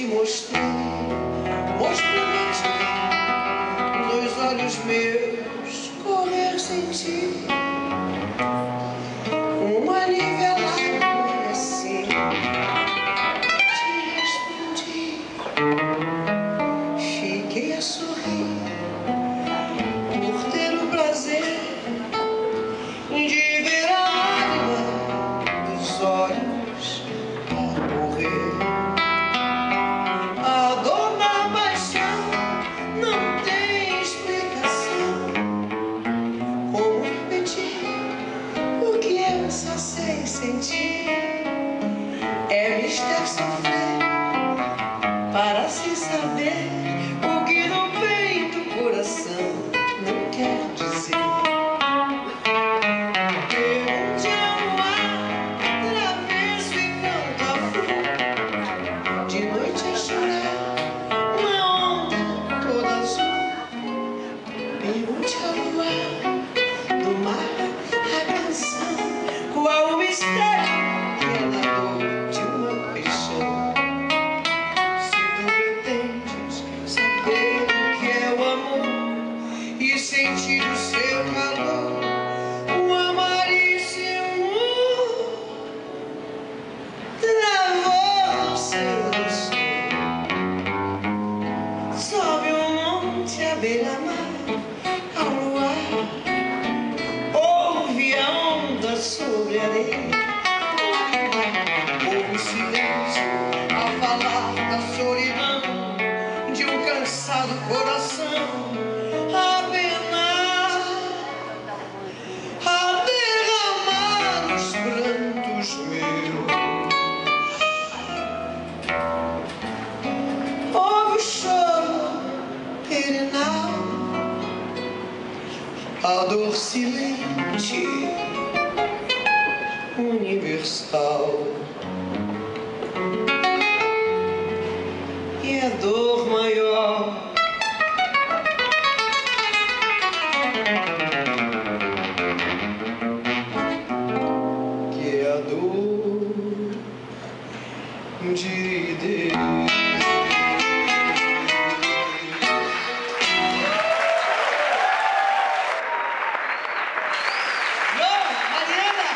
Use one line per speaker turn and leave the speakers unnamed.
te mostrei, mostrei dois olhos meus correr sem ti. Jesus. esperei Houve silêncio a falar da solidão De um cansado coração. A penar A derramar os prantos meus. Houve o choro perenal a dor universal. E a dor maior que a dor de Deus. Mariana!